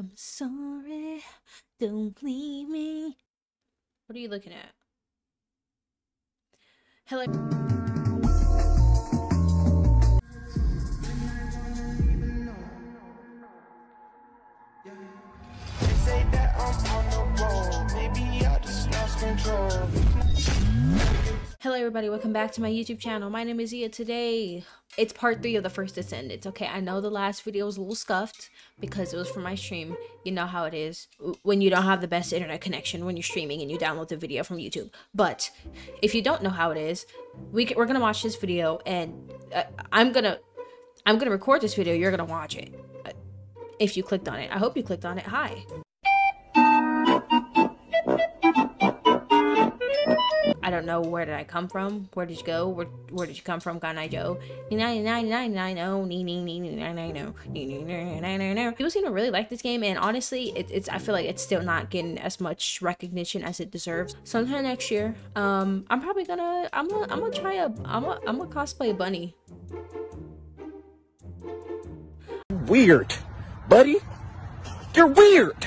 I'm sorry, don't leave me. What are you looking at? Hello. They say that I'm on the road. Maybe I just lost control. Hello everybody, welcome back to my YouTube channel. My name is Ia. Today, it's part 3 of the First Descendants. Okay, I know the last video was a little scuffed because it was for my stream. You know how it is when you don't have the best internet connection when you're streaming and you download the video from YouTube. But, if you don't know how it is, we can, we're gonna watch this video and uh, I'm gonna I'm gonna record this video, you're gonna watch it. Uh, if you clicked on it. I hope you clicked on it. Hi. I don't know where did I come from. Where did you go? Where where did you come from, Cotton-Eye Joe? People seem to really like this game, and honestly, it, it's I feel like it's still not getting as much recognition as it deserves. Sometime next year, um, I'm probably gonna I'm gonna I'm gonna try a I'm gonna I'm gonna cosplay a bunny. weird, buddy. You're weird.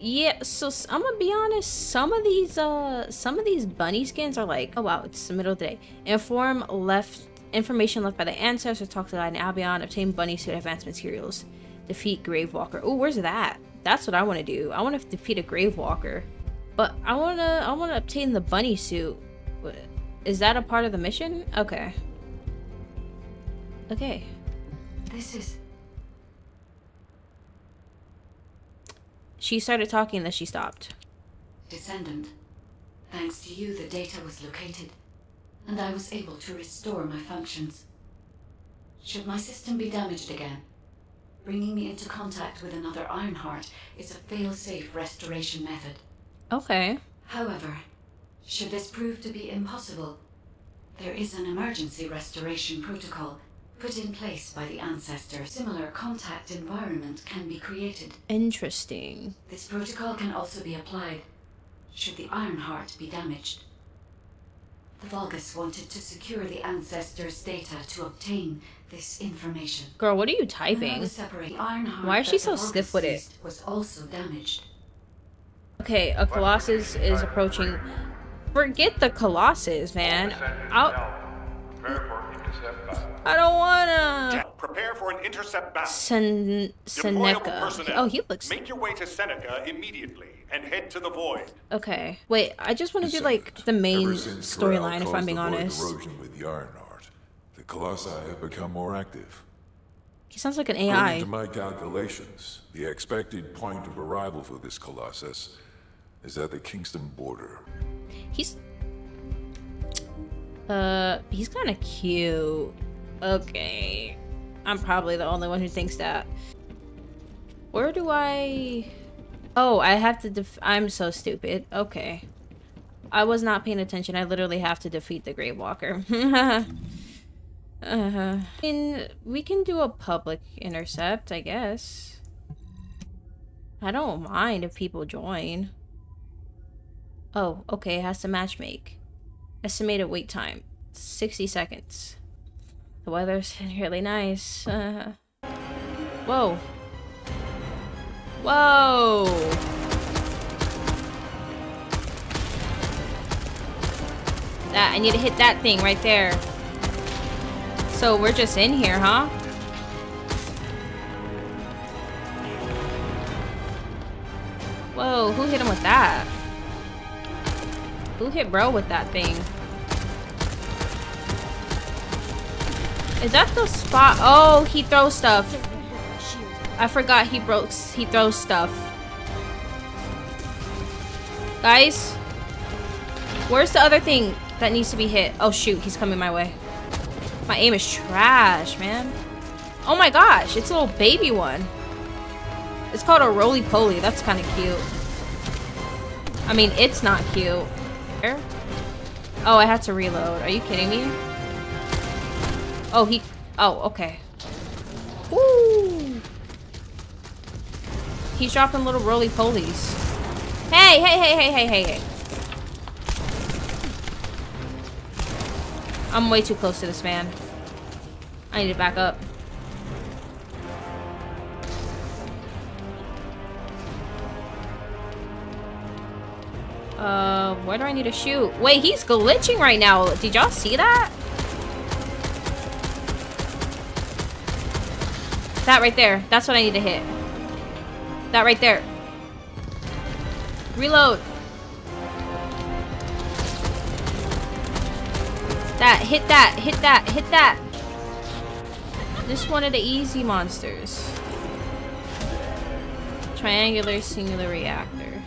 Yeah, so I'm gonna be honest. Some of these, uh, some of these bunny skins are like, oh wow, it's the middle of the day. Inform left information left by the ancestors. Talk to God in Albion. Obtain bunny suit advanced materials. Defeat Gravewalker. Oh, where's that? That's what I want to do. I want to defeat a Gravewalker, but I wanna, I wanna obtain the bunny suit. Is that a part of the mission? Okay. Okay. This is. She started talking, then she stopped. Descendant. Thanks to you, the data was located, and I was able to restore my functions. Should my system be damaged again, bringing me into contact with another Ironheart is a fail-safe restoration method. Okay. However, should this prove to be impossible, there is an emergency restoration protocol put in place by the ancestor. Similar contact environment can be created. Interesting. This protocol can also be applied should the Ironheart be damaged. The Vulgus wanted to secure the ancestors' data to obtain this information. Girl, what are you typing? was separate, Why is she so Vulgus stiff with it? Was also damaged. Okay, a Colossus is approaching. Forget the Colossus, man. I'll, I don't wanna. Prepare for an intercept battle. Sen Seneca. Oh, he looks. Make your way to Seneca immediately and head to the void. Okay. Wait, I just want to do like the main Ever since Corral storyline, if I'm being honest. Erosion with the Ironheart, the Colossi have become more active. He sounds like an AI. According AI. to my calculations, the expected point of arrival for this Colossus is at the Kingston border. He's. Uh, he's kind of cute. Okay. I'm probably the only one who thinks that. Where do I. Oh, I have to def- I'm so stupid. Okay. I was not paying attention. I literally have to defeat the Gravewalker. uh, I mean, we can do a public intercept, I guess. I don't mind if people join. Oh, okay, it has to matchmake. Estimated wait time 60 seconds. The weather's really nice. Uh, whoa. Whoa! That, I need to hit that thing right there. So we're just in here, huh? Whoa, who hit him with that? Who hit bro with that thing? Is that the spot? Oh, he throws stuff. I forgot he broke. He throws stuff. Guys, where's the other thing that needs to be hit? Oh shoot, he's coming my way. My aim is trash, man. Oh my gosh, it's a little baby one. It's called a roly poly. That's kind of cute. I mean, it's not cute. Oh, I had to reload. Are you kidding me? Oh, he... Oh, okay. Woo! He's dropping little roly-polies. Hey, hey, hey, hey, hey, hey, hey. I'm way too close to this man. I need to back up. Uh, where do I need to shoot? Wait, he's glitching right now. Did y'all see that? That right there. That's what I need to hit. That right there. Reload. That, hit that, hit that, hit that. This one of the easy monsters. Triangular singular reactor.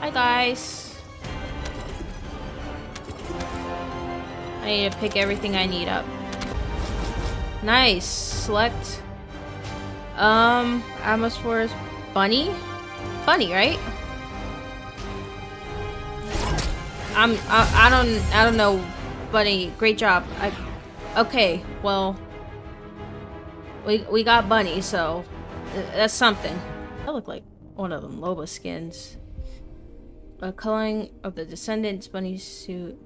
Hi guys. I need to pick everything I need up. Nice. Select. Um, Atmosphere is Bunny? Bunny, right? I'm, I, I don't, I don't know, Bunny. Great job. I, okay, well, we, we got Bunny, so that's something. I look like one of them Loba skins. A culling of the Descendants Bunny suit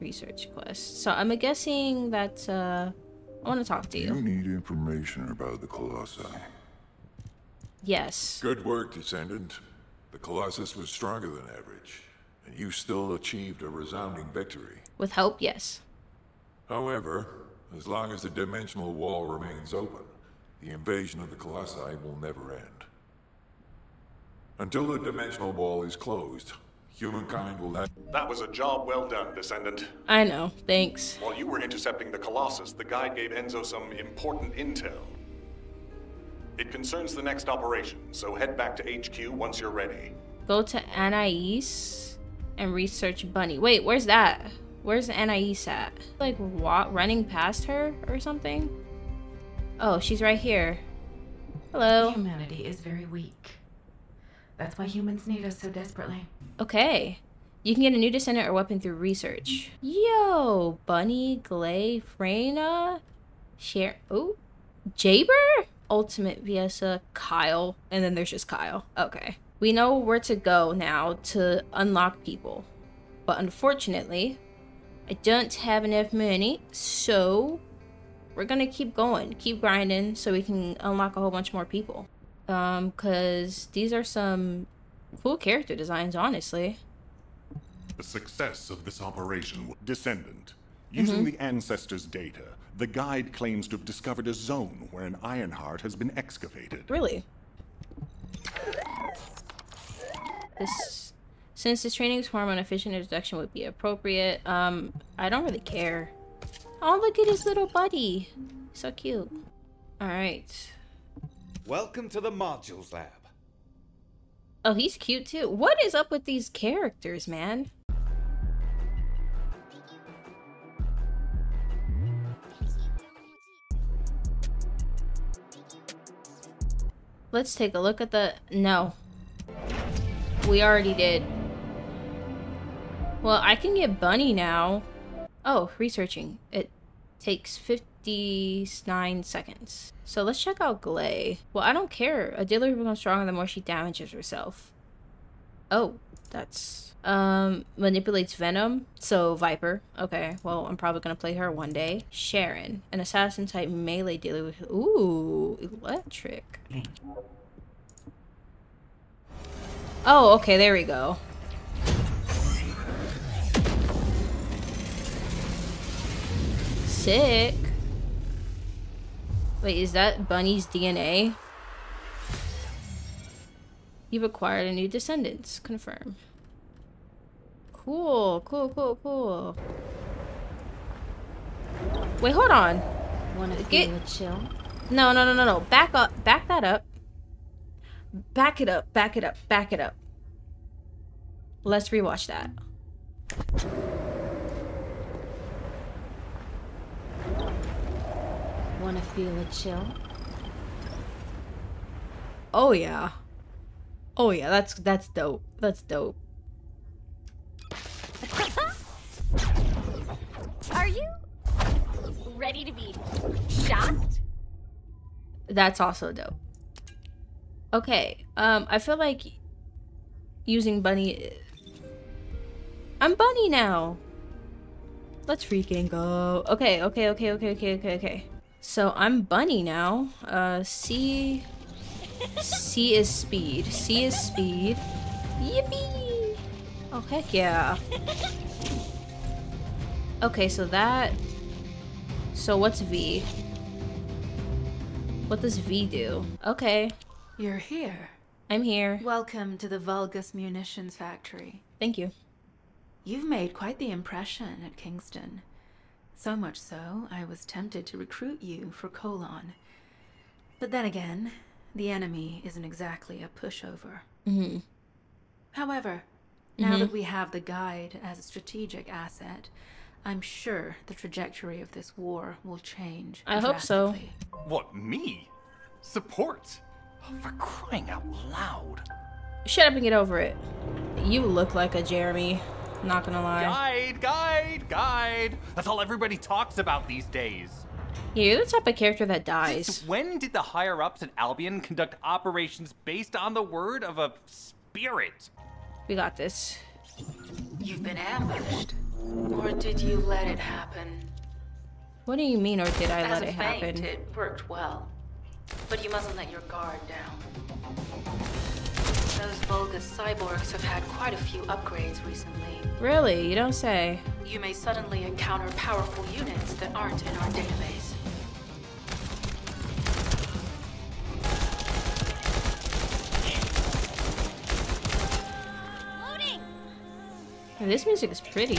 research quest. So I'm guessing that, uh, I want to talk to You you. need information about the Colossi. Yes. Good work, Descendant. The Colossus was stronger than average, and you still achieved a resounding victory. With help, yes. However, as long as the dimensional wall remains open, the invasion of the Colossi will never end. Until the dimensional wall is closed, humankind will have That was a job well done, Descendant. I know. Thanks. While you were intercepting the Colossus, the guide gave Enzo some important intel. It concerns the next operation, so head back to HQ once you're ready. Go to Anais and research Bunny. Wait, where's that? Where's Anais at? Like wa- running past her or something? Oh, she's right here. Hello. Humanity is very weak. That's why humans need us so desperately. Okay. You can get a new descendant or weapon through research. Yo, Bunny, Gley, Freyna, Share. Oh, Jayber? Ultimate Viessa, uh, Kyle. And then there's just Kyle. Okay. We know where to go now to unlock people. But unfortunately, I don't have enough money. So we're gonna keep going, keep grinding so we can unlock a whole bunch more people. Um, cause these are some cool character designs, honestly. The success of this operation. Descendant. Using the ancestors' data, the guide claims to have discovered a zone where an iron heart has been excavated. Really. This, since this training is hormone efficient introduction would be appropriate. Um, I don't really care. Oh, look at his little buddy. So cute. All right. Welcome to the Modules Lab. Oh, he's cute too. What is up with these characters, man? Let's take a look at the... No. We already did. Well, I can get Bunny now. Oh, researching. It takes 59 seconds. So let's check out Gley. Well, I don't care. A dealer who becomes stronger the more she damages herself. Oh, that's... Um, manipulates Venom. So, Viper. Okay, well, I'm probably gonna play her one day. Sharen. An assassin-type melee dealer with... Ooh, electric. Oh, okay, there we go. Sick. Wait, is that Bunny's DNA? You've acquired a new descendants. Confirm. Cool, cool, cool, cool. Wait, hold on. Wanna Get- feel a chill? No, no, no, no, no. Back up. Back that up. Back it up. Back it up. Back it up. Let's rewatch that. Wanna feel a chill? Oh yeah. Oh yeah, that's that's dope. That's dope. Are you ready to be shocked? That's also dope. Okay, um, I feel like using Bunny. I'm Bunny now. Let's freaking go. Okay, okay, okay, okay, okay, okay, okay. So I'm Bunny now. Uh, see. C is speed. C is speed. Yippee! Oh, heck yeah. Okay, so that... So what's V? What does V do? Okay, You're here. I'm here. Welcome to the Vulgus Munitions Factory. Thank you. You've made quite the impression at Kingston. So much so, I was tempted to recruit you for Colon. But then again, the enemy isn't exactly a pushover. Mm -hmm. However, now that we have the guide as a strategic asset, I'm sure the trajectory of this war will change. I hope so. What, me? Support? Oh, for crying out loud. Shut up and get over it. You look like a Jeremy. Not gonna lie. Guide, guide, guide. That's all everybody talks about these days. Yeah, you're the type of character that dies. Since when did the higher ups at Albion conduct operations based on the word of a spirit? We got this. You've been ambushed. Or did you let it happen? What do you mean, or did I As let a it feint, happen? it worked well. But you mustn't let your guard down. Vulgus cyborgs have had quite a few upgrades recently. Really? You don't say. You may suddenly encounter powerful units that aren't in our database. Loading! This music is pretty.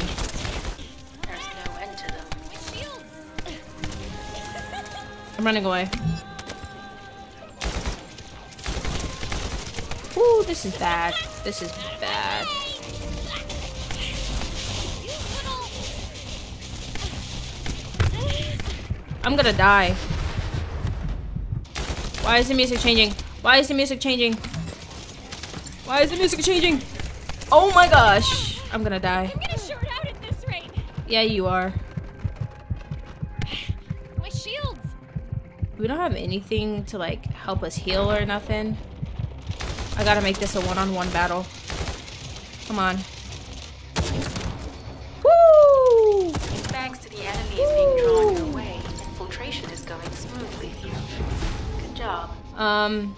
There's no end to them. I'm running away. Ooh, this is bad. This is bad. I'm gonna die. Why is the music changing? Why is the music changing? Why is the music changing? Oh my gosh. I'm gonna die. I'm gonna short out at this rate. Yeah, you are. My shields! We don't have anything to like help us heal or nothing. I gotta make this a one-on-one battle. Come on. Woo! Thanks to the enemies being drawn your way, infiltration is going smoothly. Good job. Um,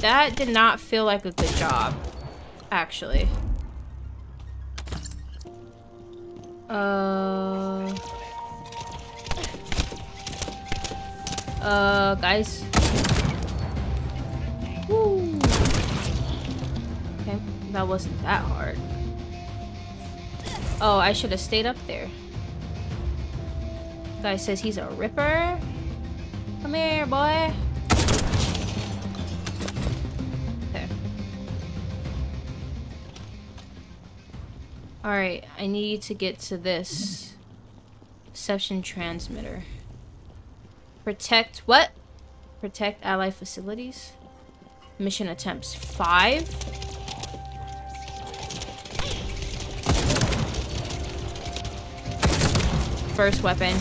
that did not feel like a good job, actually. Uh, uh, guys. Woo. Okay, that wasn't that hard. Oh, I should have stayed up there. Guy says he's a ripper. Come here, boy. Okay. Alright, I need to get to this. Deception transmitter. Protect what? Protect ally facilities. Mission attempts five. First weapon.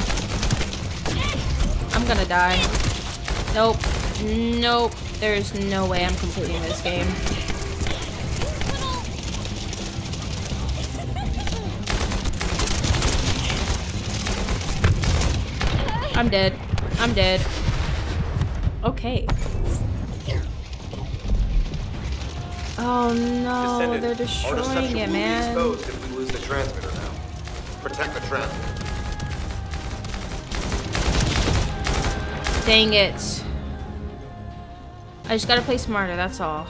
I'm gonna die. Nope. Nope. There's no way I'm completing this game. I'm dead. I'm dead. Okay. Oh no, they're destroying it, will man. be exposed if we lose the transmitter now. Protect the transmitter. Dang it. I just gotta play smarter, that's all.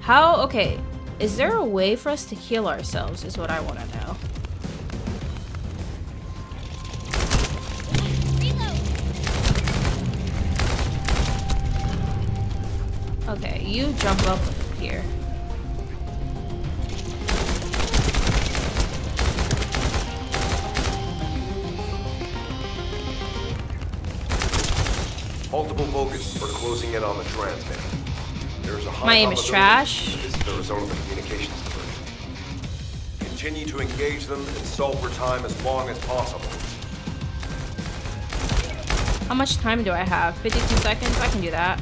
How, okay, is there a way for us to heal ourselves is what I want to know. You jump up here. Multiple Vulgus are closing in on the transmitter. There's a high My aim is trash. This is the result of the communications diversion. Continue to engage them and solve for time as long as possible. How much time do I have? 52 seconds? I can do that.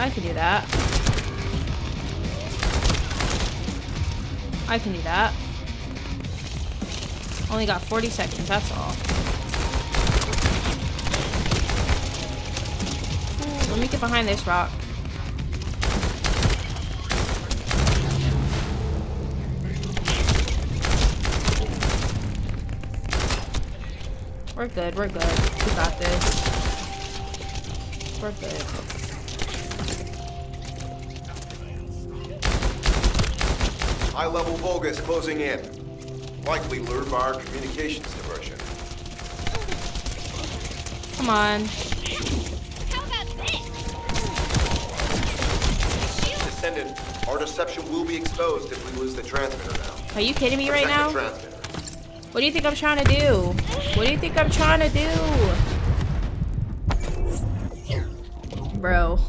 I can do that. I can do that. Only got 40 seconds, that's all. Let me get behind this rock. We're good, we're good. We got this. We're good. High-level Vulgus closing in. Likely lured by our communications diversion. Come on. Descendant, our deception will be exposed if we lose the transmitter now. Are you kidding me right now? the transmitter. What do you think I'm trying to do? What do you think I'm trying to do? Bro.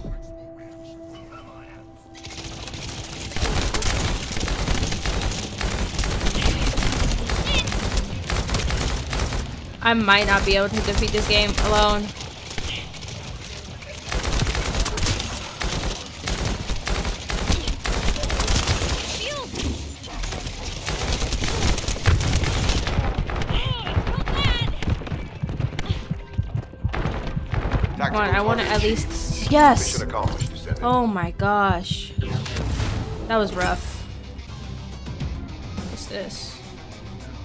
I might not be able to defeat this game alone. Come on, I want to at least... Yes! Mission accomplished, Descendant. Oh my gosh. That was rough. What's this?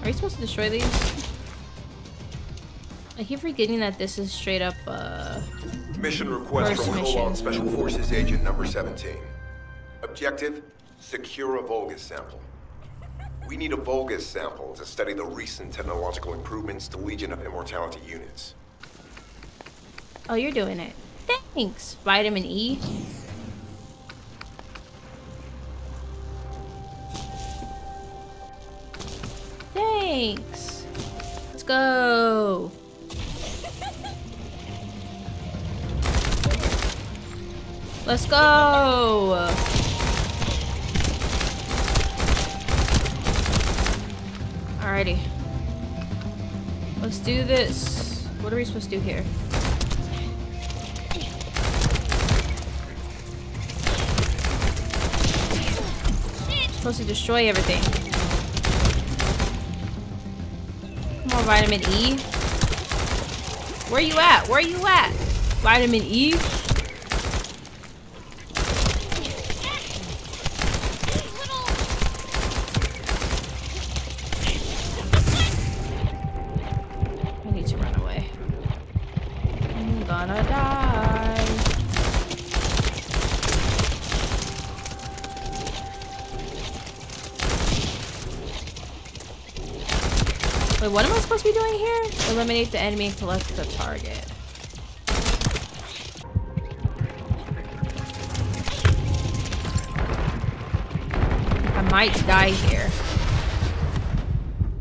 Are you supposed to destroy these? I keep forgetting that this is straight up, uh... Mission request from mission. Colon Special Forces Agent number 17. Objective, secure a Vulgus sample. We need a Vulgus sample to study the recent technological improvements to Legion of Immortality units. Oh, you're doing it. Thanks, Vitamin E. Thanks. Let's go. Let's go. Alrighty. Let's do this. What are we supposed to do here? supposed to destroy everything. On, vitamin E. Where you at? Where are you at? Vitamin E? Eliminate the enemy and collect the target. I might die here.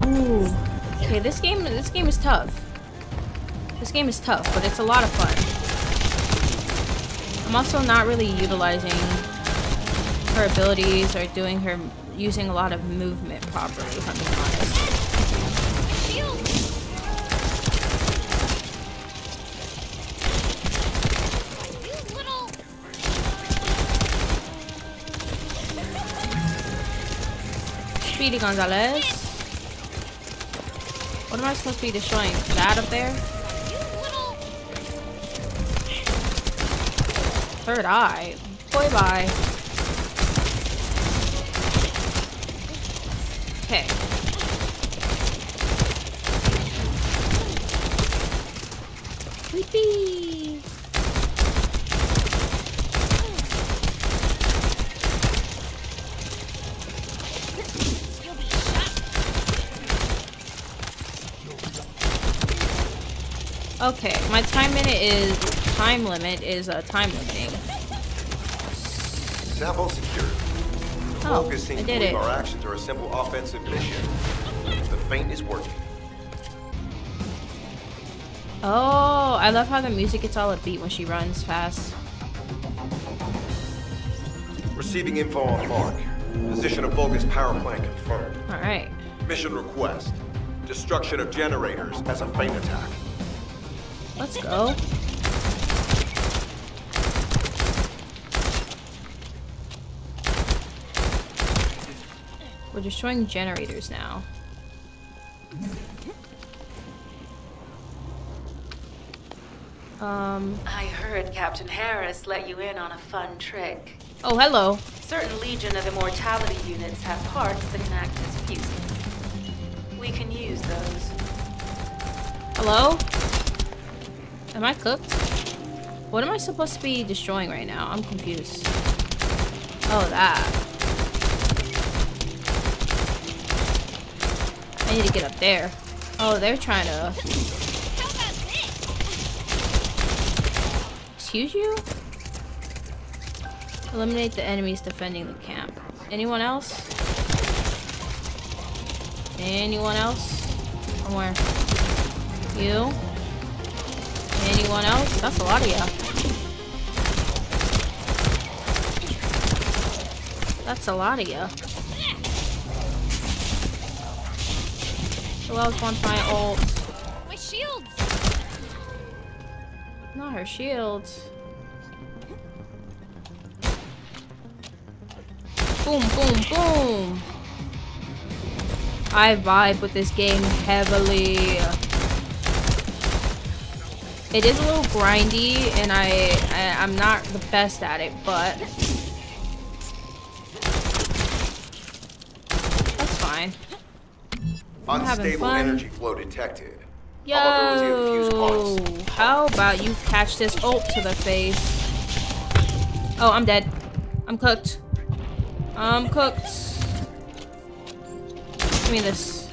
Ooh. Okay, this game this game is tough. This game is tough, but it's a lot of fun. I'm also not really utilizing her abilities or doing her using a lot of movement properly, if I'm being honest. Speedy Gonzalez. What am I supposed to be destroying? That up there? Third eye. Boy bye. Okay. Sleepy. Okay, my time minute is time limit is uh, time limiting. Sample secured. Oh, seem I did it. our actions are a simple offensive mission. The feint is working. Oh, I love how the music gets all upbeat when she runs fast. Receiving info on mark. Position of Vulgus power plant confirmed. All right. Mission request. Destruction of generators as a feint attack. Let's go. We're destroying generators now. Um, I heard Captain Harris let you in on a fun trick. Oh, hello. Certain Legion of Immortality units have parts that can act as fuses. We can use those. Hello? Am I cooked? What am I supposed to be destroying right now? I'm confused. Oh, that. I need to get up there. Oh, they're trying to... Excuse you? Eliminate the enemies defending the camp. Anyone else? Anyone else? From where? You? Anyone else? That's a lot of ya. That's a lot of ya. Who else wants my ult? My shields! Not her shields. Boom, boom, boom! I vibe with this game heavily. It is a little grindy, and I, I I'm not the best at it, but that's fine. I'm Unstable energy flow detected. Probability of fuse Yo, how about you catch this ult to the face? Oh, I'm dead. I'm cooked. I'm cooked. Give me this.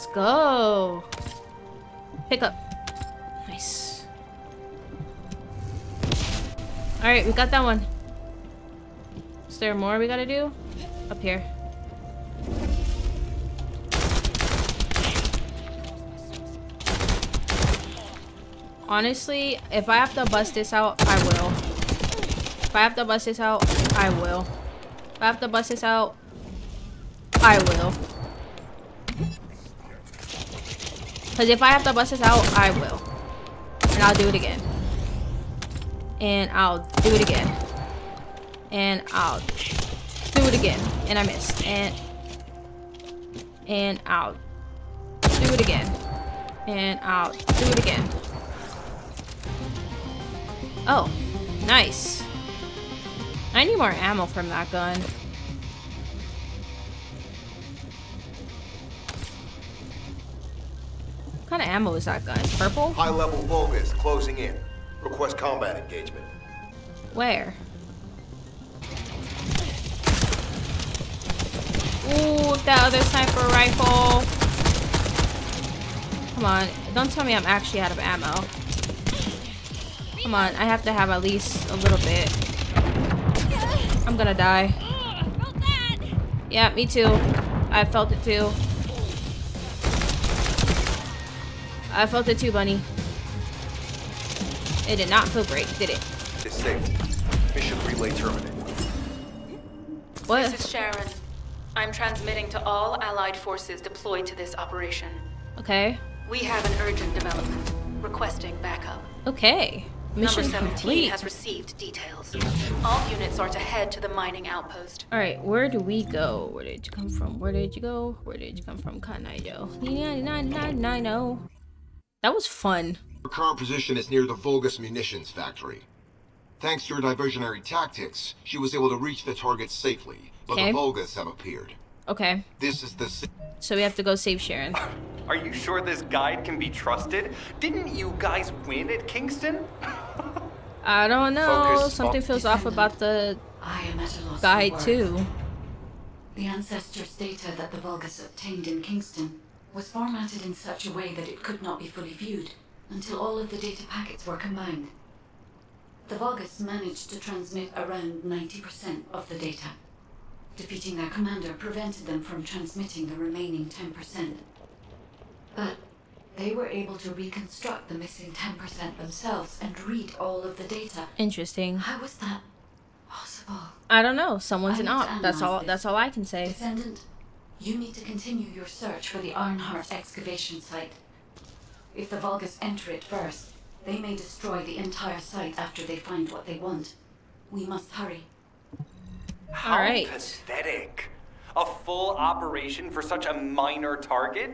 Let's go. Pick up. Nice. Alright, we got that one. Is there more we gotta do? Up here. Honestly, if I have to bust this out, I will. If I have to bust this out, I will. If I have to bust this out, I will. Because if I have to bust this out, I will. And I'll do it again. And I'll do it again. And I'll do it again. And I missed. And and I'll do it again. And I'll do it again. Oh, nice. I need more ammo from that gun. Kind of ammo is that gun? Purple? High level Vulgus closing in. Request combat engagement. Where? Ooh, that other sniper rifle. Come on, don't tell me I'm actually out of ammo. Come on, I have to have at least a little bit. I'm gonna die. Yeah, me too. I felt it too. I felt it too, bunny. It did not feel great, did it? It's safe. Mission relay terminated. What? This is Sharen. I'm transmitting to all Allied forces deployed to this operation. Okay. We have an urgent development. Requesting backup. Okay. Mission Number 17 complete. has received details. All units are to head to the mining outpost. All right, where do we go? Where did you come from? Where did you go? Where did you come from? Cotton-Eye Joe. oh. That was fun. Your current position is near the Vulgus munitions factory. Thanks to your diversionary tactics, she was able to reach the target safely, but Okay. the Vulgus have appeared. Okay, This is the so we have to go save Sharen. Are you sure this guide can be trusted? Didn't you guys win at Kingston? I don't know. Focus. Something feels off about the I am at a loss guide too. The ancestors' data that the Vulgus obtained in Kingston was formatted in such a way that it could not be fully viewed until all of the data packets were combined. The Vulgus managed to transmit around 90% of the data. Defeating their commander prevented them from transmitting the remaining 10%. But they were able to reconstruct the missing 10% themselves and read all of the data. Interesting. How was that possible? I don't know. Someone's I an op. That's all. this. That's all I can say. Descendant, you need to continue your search for the Ironheart excavation site. If the Vulgus enter it first, they may destroy the entire site after they find what they want. We must hurry. How Alright. pathetic. A full operation for such a minor target?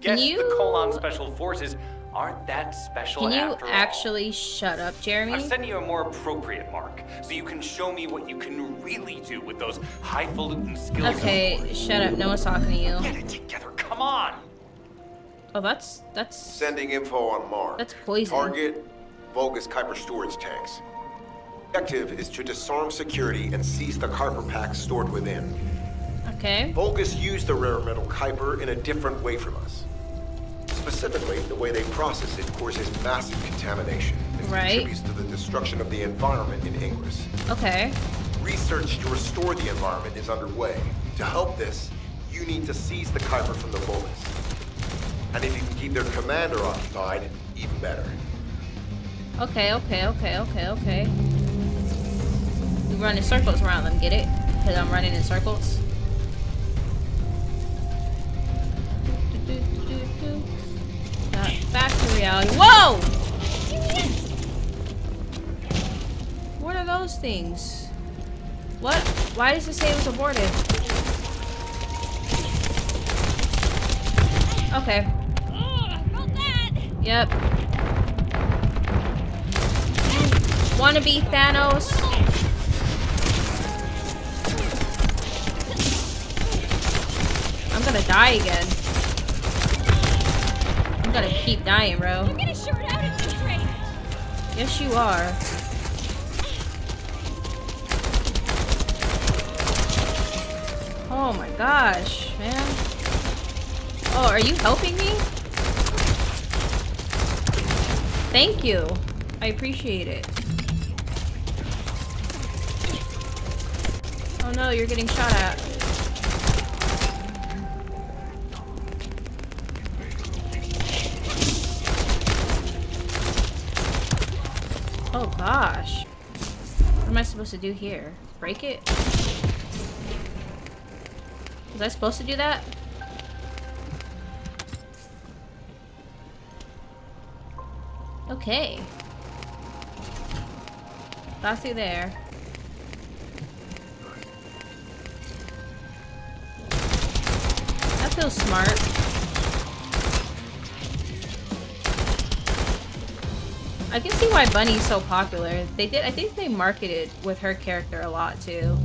Can Guess you- the Colon Special Forces aren't that special Can you after all. actually shut up, Jeremy? I've Jeremy? sent you a more appropriate mark, so you can show me what you can really do with those highfalutin skills. Okay, shut up. No one's talking to you. Get it together, come on! Oh, that's that's Sending info on Mark. That's poison. Target, Vulgus Kuiper storage tanks. Objective is to disarm security and seize the Kuiper packs stored within. okay. Vulgus used the rare metal Kuiper in a different way from us. Specifically, the way they process it causes massive contamination and Right. contributes to the destruction of the environment in Ingris. Okay. Research to restore the environment is underway. To help this, you need to seize the Kuiper from the Vulgus. And if you can keep their commander occupied, even better. Okay, okay, okay, okay, okay. We run in circles around them, get it? Because I'm running in circles. Whoa! What are those things? What? Why does it say it was aborted? Okay. Yep. Wanna be Thanos? I'm gonna die again. Gonna keep dying, bro. I'm gonna short out at this rate. Yes, you are. Oh my gosh, man. Oh, are you helping me? Thank you. I appreciate it. Oh no, you're getting shot at. Gosh. What am I supposed to do here? Break it? Was I supposed to do that? Okay. Got through there. That feels smart. I can see why Bunny's so popular. They did I think they marketed with her character a lot too.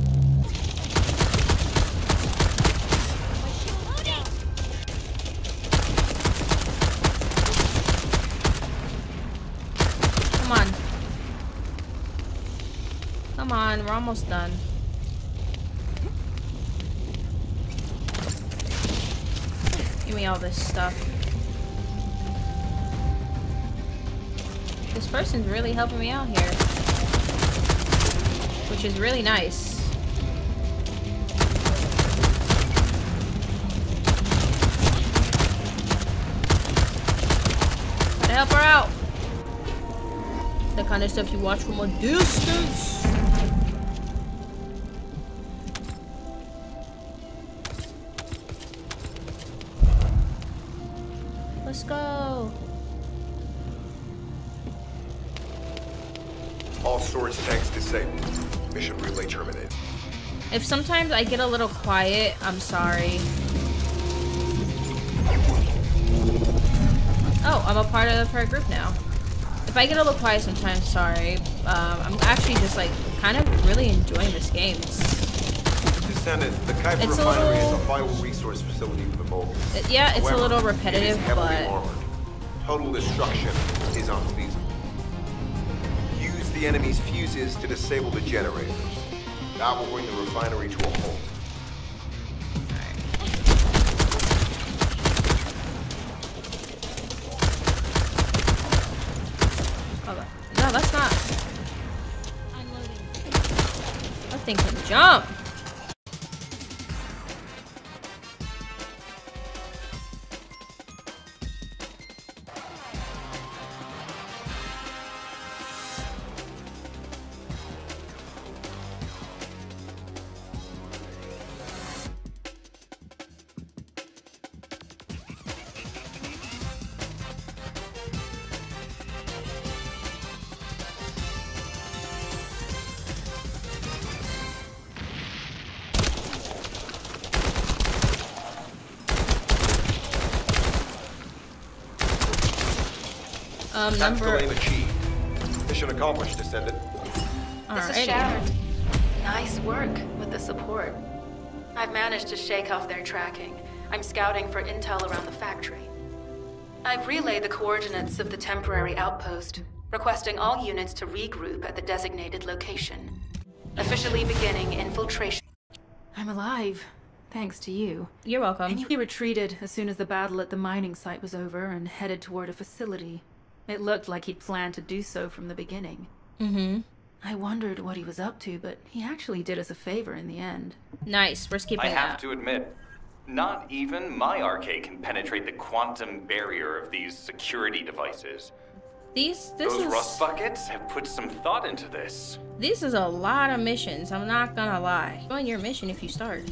Come on. Come on, we're almost done. Give me all this stuff. This person's really helping me out here. Which is really nice. Gotta help her out. The kind of stuff you watch from a distance. Sometimes I get a little quiet, I'm sorry. Oh, I'm a part of her group now. If I get a little quiet sometimes, sorry. Um, I'm actually just like kind of really enjoying this game. It's, Descendant, the Kuiper It's refinery is a vital resource facility for the Vulgus. it- yeah, it's a little repetitive, but armored. Total destruction is unfeasible. Use the enemy's fuses to disable the generators. That will bring the refinery to a halt. no, that's not. That thing can jump. Tactical number. aim achieved. Mission accomplished, Descendant. This is Alrighty. Sharen. Nice work with the support. I've managed to shake off their tracking. I'm scouting for intel around the factory. I've relayed the coordinates of the temporary outpost, requesting all units to regroup at the designated location. Officially beginning infiltration. I'm alive, thanks to you. You're welcome. I knew he retreated as soon as the battle at the mining site was over and headed toward a facility. It looked like he'd planned to do so from the beginning. Mm-hmm. I wondered what he was up to, but he actually did us a favor in the end. Nice. We're skipping I have that. to admit, not even my arcade can penetrate the quantum barrier of these security devices. These. This Those is. rust buckets have put some thought into this. This is a lot of missions. I'm not gonna lie. Join your mission if you start.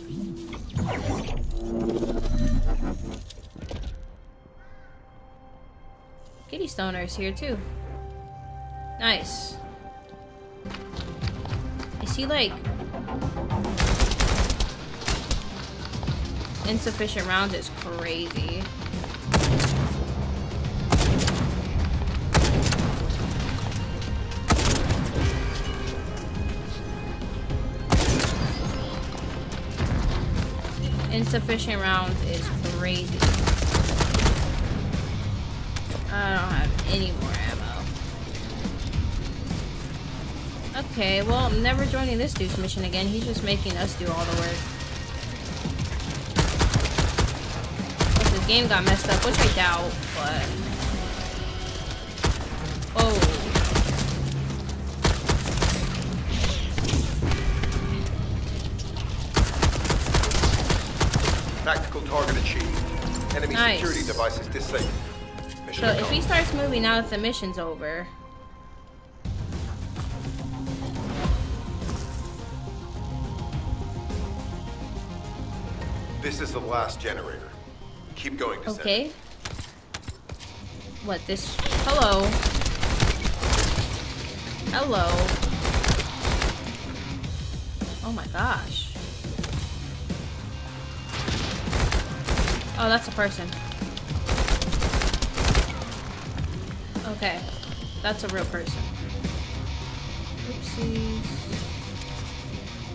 Kitty Stoner is here too. Nice. Is he like insufficient rounds is crazy. Insufficient rounds is crazy. I don't have any more ammo. Okay, well, I'm never joining this dude's mission again. He's just making us do all the work. Plus, this game got messed up, which I doubt, but... Oh. Tactical target achieved. Enemy Nice. security devices disabled. So if he starts moving now that the mission's over... This is the last generator. Keep going, Descendant. Okay. What, this... Hello. Hello. Oh my gosh. Oh, that's a person. Okay. That's a real person. Oopsies.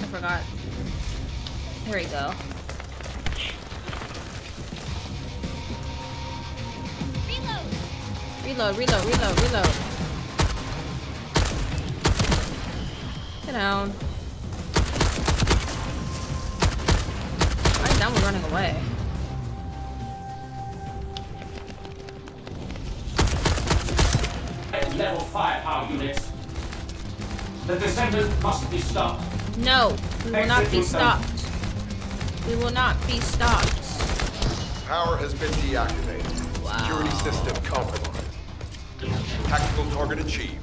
I forgot. There we go. Reload, reload, reload, reload. Get down. Why down we're running away? Firepower units. The descendant must be stopped. No, we will Thanks, not be Lieutenant. stopped. We will not be stopped. Power has been deactivated. Security system compromised. Tactical target achieved.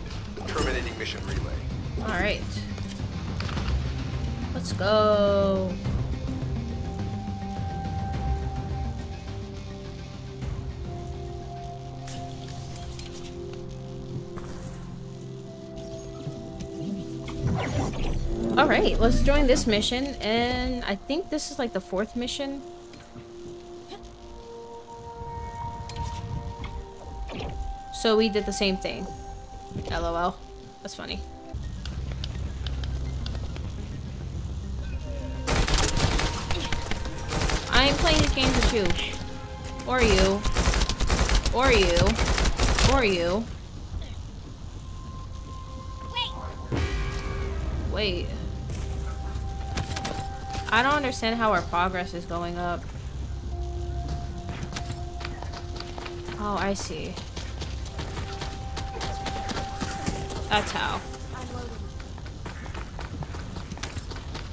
Terminating mission relay. Alright. Let's go. Alright, let's join this mission, and I think this is like the fourth mission. So we did the same thing. LOL. That's funny. I ain't playing these games with you. Or you. Or you. Or you. Wait. I don't understand how our progress is going up. Oh, I see. That's how.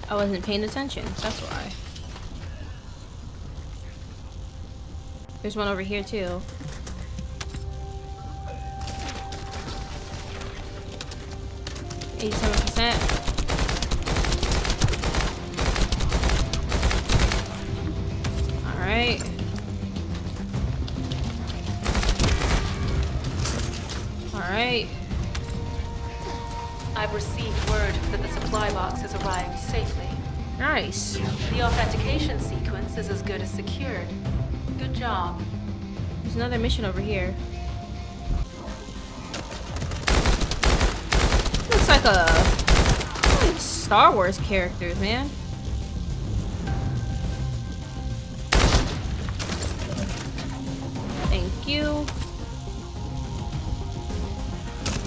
I wasn't paying attention. That's why. There's one over here too. Nice. The authentication sequence is as good as secured. Good job. There's another mission over here. Looks like a like Star Wars characters, man. Thank you.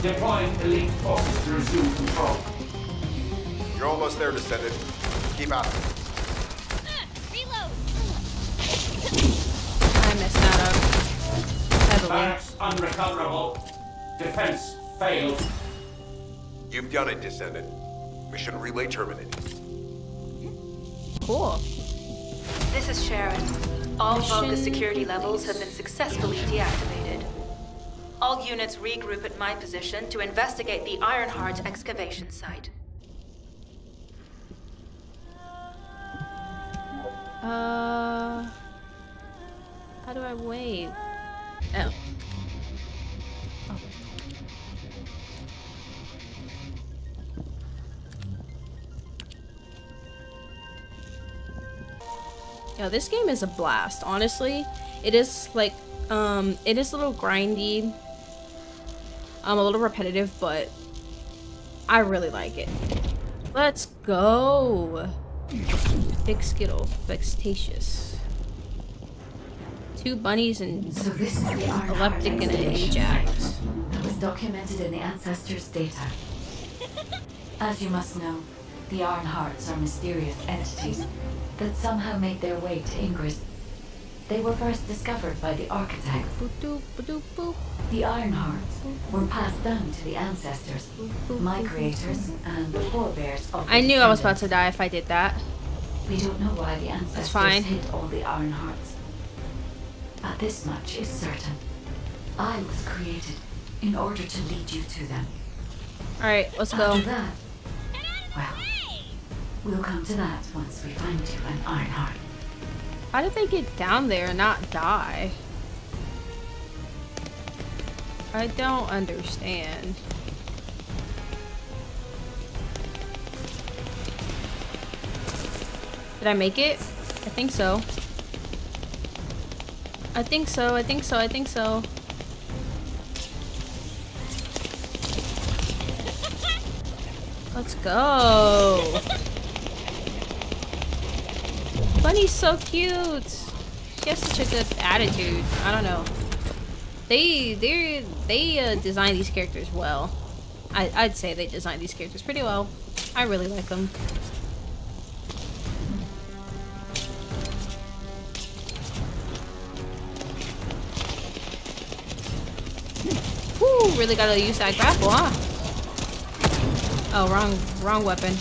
Deploying elite forces to resume control. You're almost there, Descendant. Keep out. Reload. I messed that up. Heavily. Barracks unrecoverable. Defense failed. You've done it, Descendant. Mission relay terminated. Cool. This is Sharen. All Mission Vulgus security levels have been successfully deactivated. All units regroup at my position to investigate the Ironheart excavation site. Uh, how do I wave? Oh. Oh. Yo, this game is a blast, honestly. It is like, um, it is a little grindy. Um, a little repetitive, but I really like it. Let's go. Big Skittle, Vexatious. Two bunnies and So this is the Epileptic and an Ajax. that was documented in the Ancestors' data. As you must know, the Ironhearts are mysterious entities that somehow made their way to Ingris. They were first discovered by the Architect. The Ironhearts were passed down to the Ancestors, my creators, and the forebears of I knew I was about to die if I did that. We don't know why the ancestors fine. hid all the Ironhearts. But this much is certain. I was created in order to lead you to them. Alright, let's go. That, well, we'll come to that once we find you an Ironheart. How did they get down there and not die? I don't understand. Did I make it? I think so. I think so, I think so, I think so. Let's go. Bunny's so cute. She has such a good attitude. I don't know. They they they uh, design these characters well. I I'd say they design these characters pretty well. I really like them. Really gotta use that grapple, huh? Oh, wrong wrong weapon.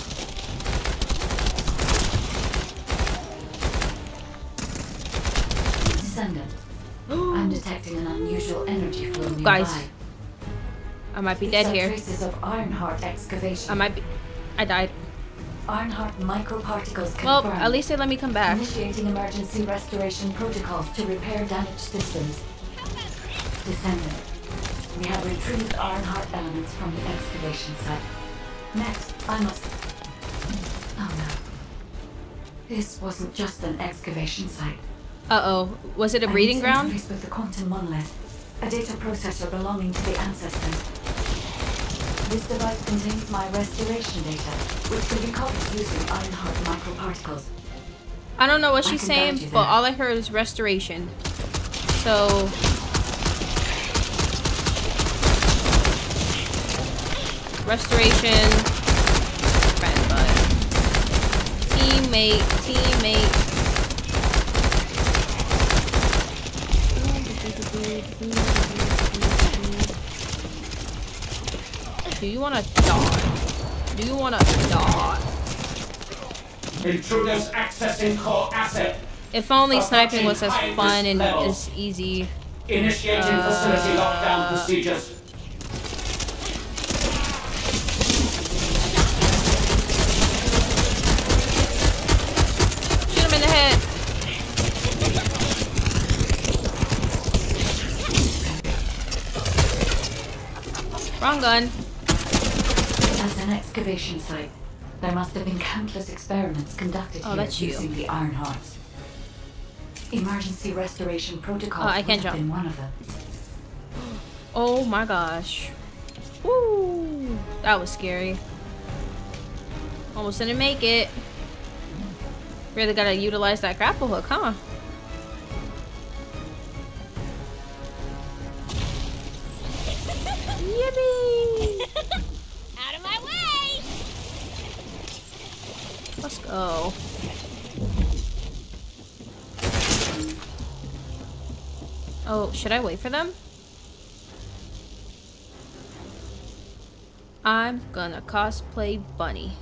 Descendant, I'm detecting an unusual energy flow nearby. Guys, I might be These dead here. traces of Ironheart excavation. I might be. I died. Ironheart microparticles confirmed. Well, at least they let me come back. Initiating emergency restoration protocols to repair damaged systems. Descendant, we have retrieved Ironheart elements from the excavation site. Next, I must... Oh no. This wasn't just an excavation site. Uh-oh. Was it a breeding ground? with the quantum monolith, a data processor belonging to the ancestors. This device contains my restoration data, which can be copied using Ironheart microparticles. I don't know what she's saying, but all I heard is restoration. So... Restoration... Friend, but... Teammate, teammate... Do you wanna die? Do you wanna die? Intruders accessing core asset. If only sniping was as fun and as easy. Initiating facility lockdown uh, procedures. Wrong gun. As an excavation site, there must have been countless experiments conducted Oh, here that's you. using the Ironhearts. Emergency restoration protocol Oh, I can't jump. been one of them. Oh my gosh. Woo! that was scary. Almost didn't make it. Really gotta utilize that grapple hook, huh? Yippee! Out of my way! Let's go. Oh, should I wait for them? I'm gonna cosplay Bunny.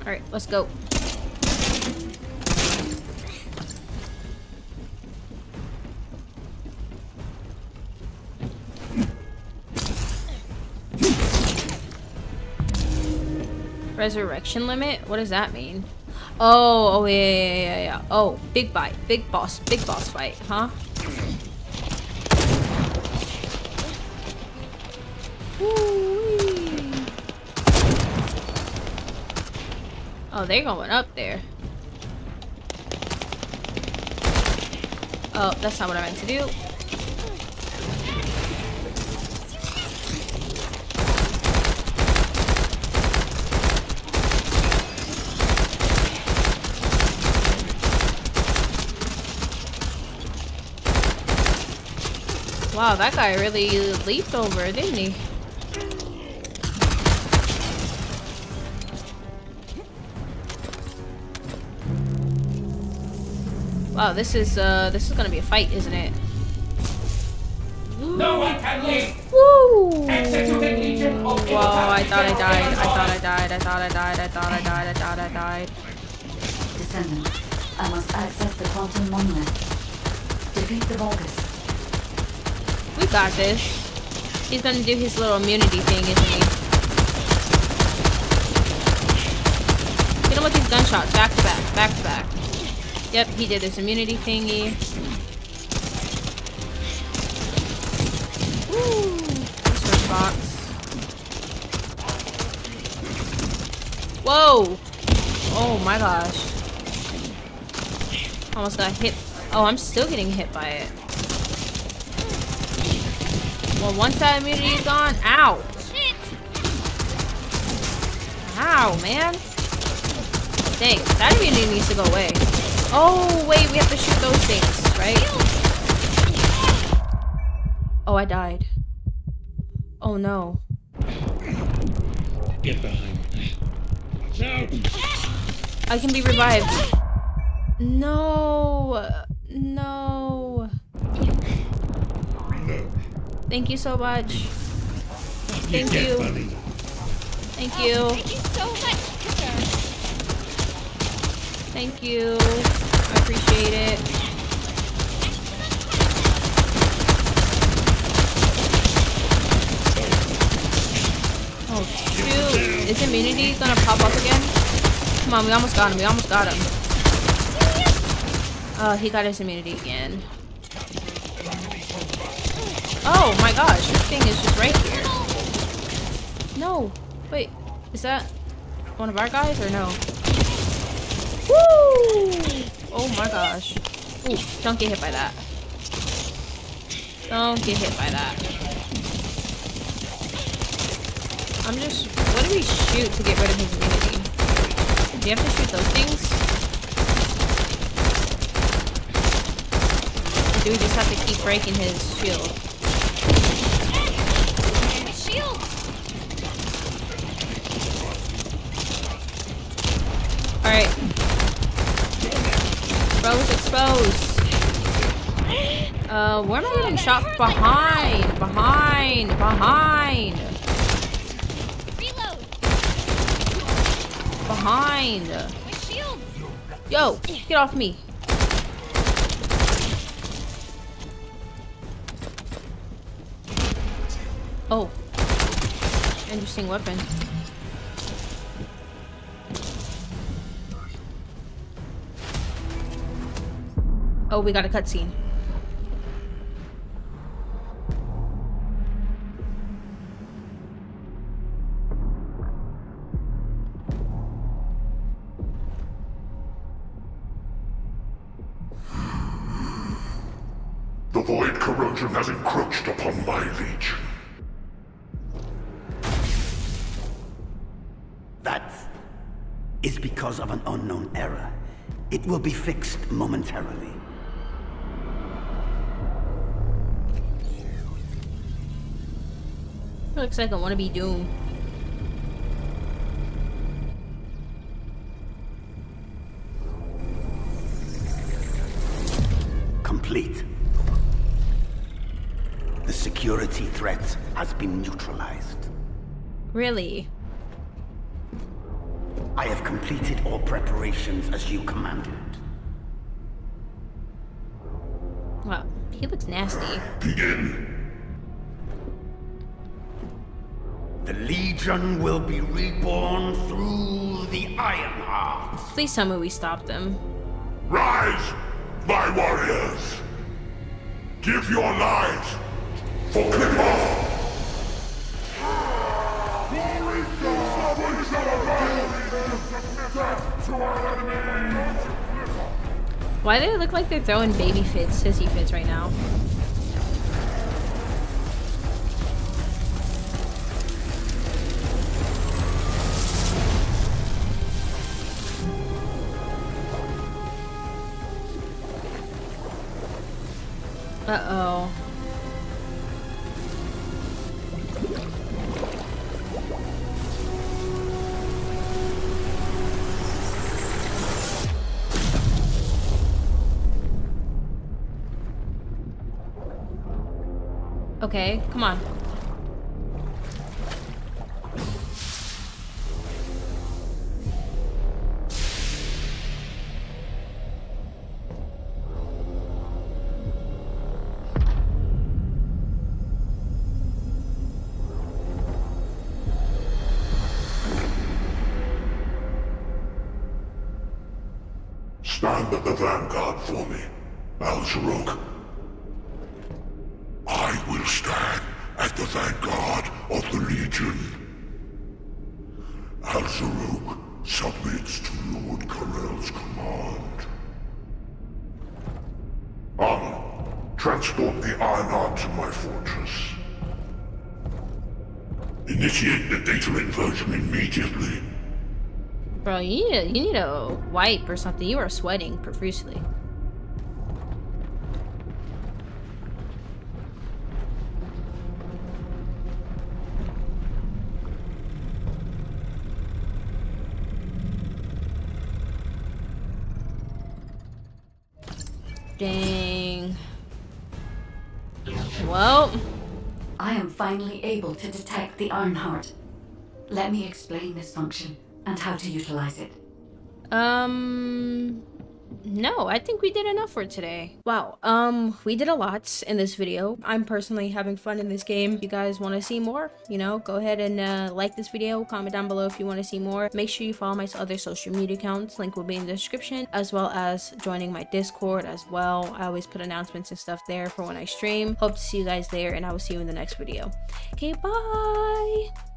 Alright, let's go. Resurrection limit? What does that mean? Oh, oh yeah, yeah, yeah, yeah. Oh, big bite, big boss, big boss fight, huh? Oh, they're going up there. Oh, that's not what I meant to do. Wow, that guy really leaped over, didn't he? Wow, this is uh this is gonna be a fight, isn't it? No one can leave! Woo! Exit Legion of Whoa, I thought I died. I thought I died. I thought I died. I thought I died. I thought I died. Descendant, I must access the quantum monolith. Defeat the Vulgus. Got this. He's gonna do his little immunity thing, isn't he? Get him with these gunshots, back to back, back to back. Yep, he did his immunity thingy. Woo! Box. Whoa! Oh my gosh. Almost got hit. Oh, I'm still getting hit by it. Well, once that immunity is gone, ow! Ow, man! Dang, that immunity needs to go away. Oh, wait, we have to shoot those things, right? Oh, I died. Oh, no. Get behind me. No! I can be revived. No. No. Thank you so much. Thank get you. Bunny. Thank you. Thank you so much, sir. Thank you. I appreciate it. Oh shoot. Is immunity gonna pop up again? Come on, we almost got him. We almost got him. Oh, he got his immunity again. Oh my gosh, this thing is just right here. No. Wait, is that one of our guys or no? Woo! Oh my gosh. Ooh, don't get hit by that. Don't get hit by that. I'm just... What do we shoot to get rid of his immunity? Do you have to shoot those things? Or do we just have to keep breaking his shield? Shield! Alright. Exposed. Uh, where am I getting shot? Behind! Behind! Behind! Behind! Yo! Get off me! Oh. Interesting weapon. Oh, we got a cutscene. The void corrosion has encroached upon my legion. That is because of an unknown error. It will be fixed momentarily. Looks like I want to be Doom. Complete. The security threat has been neutralized. Really? I have completed all preparations as you commanded. Well, he looks nasty. Begin. The Legion will be reborn through the Ironheart. Please tell me we stopped them. Rise, my warriors! Give your lives for Clipper! Why do they look like they're throwing baby fits, sissy fits right now? Uh-oh. Okay, Stand at the vanguard for me, Al-Zaruk. I will stand at the vanguard of the Legion. Al-Zaruk submits to Lord Karel's command. Amun, transport the Ironheart to my fortress. Initiate the data inversion immediately. Bro, you need, a, you need a wipe or something. You are sweating profusely. Dang. Well. I am finally able to detect the Ironheart. Let me explain this function and how to utilize it. Um, no, I think we did enough for today. Wow, um, we did a lot in this video. I'm personally having fun in this game. If you guys want to see more, you know, go ahead and uh, like this video, comment down below if you want to see more. Make sure you follow my other social media accounts. Link will be in the description, as well as joining my Discord as well. I always put announcements and stuff there for when I stream. Hope to see you guys there, and I will see you in the next video. Okay, bye!